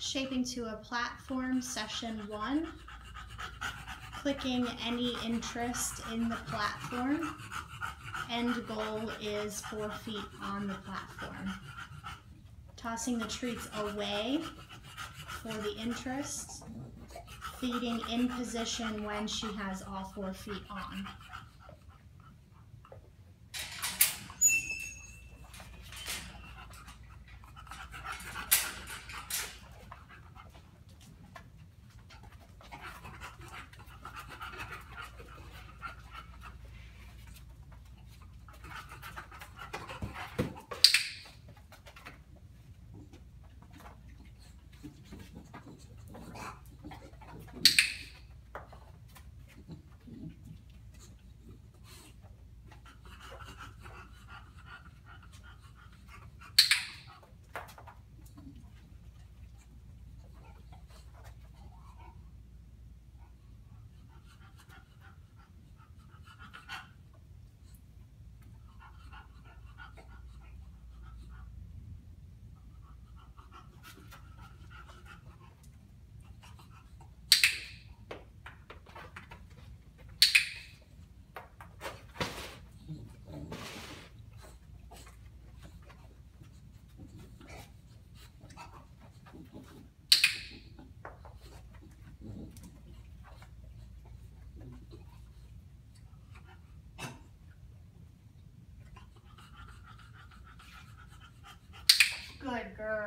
shaping to a platform, session one. Clicking any interest in the platform. End goal is four feet on the platform. Tossing the treats away for the interest. Feeding in position when she has all four feet on.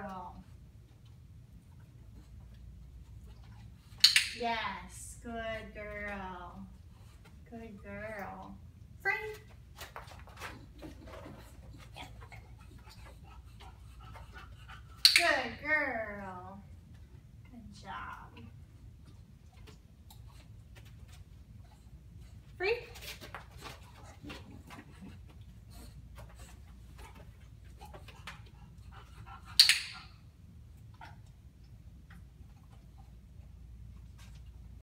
girl. Yes, good girl. Good girl. Free. Good girl. Good job.